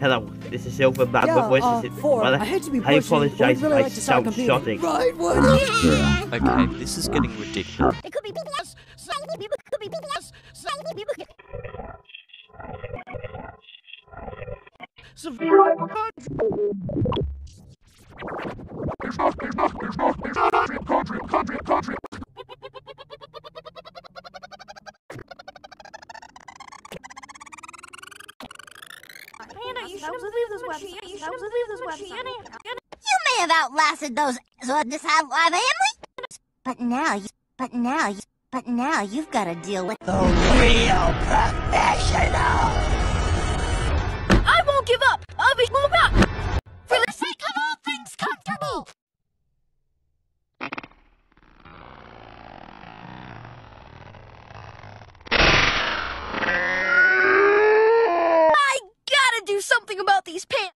Hello, this is Silver Man Yeah, with voices. uh, in- Ford, well, I hate to be I pushy, but we'd apologize really if I like to sound competing. shouting. Right, would Okay, this is getting ridiculous. It could be BTS. Slightly people could be BTS. Slightly people could. Hannah, You may have outlasted those on this live family, but now, you, but now, you, but now you've got to deal with the real professional. Do something about these pants.